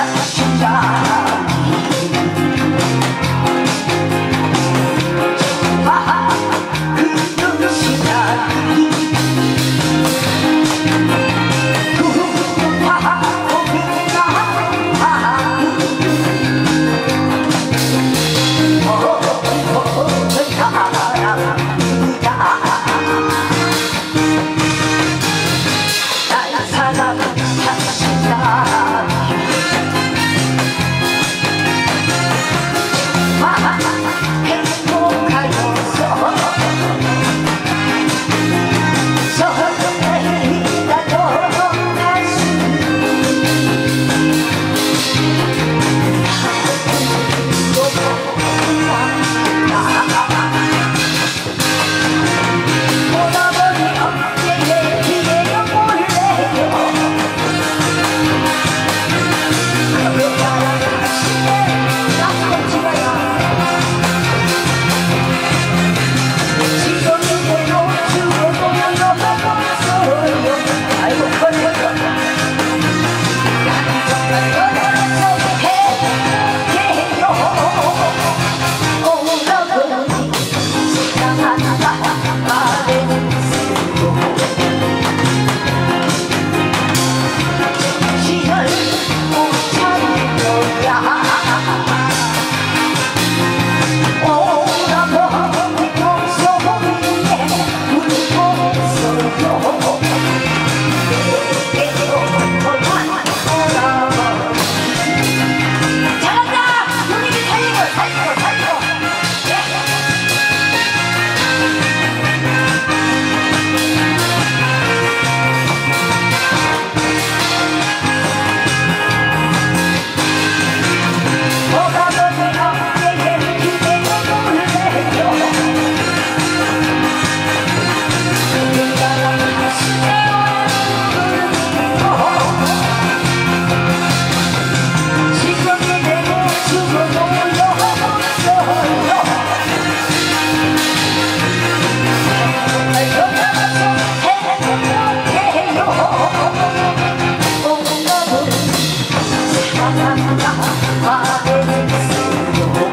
have to. Thank you.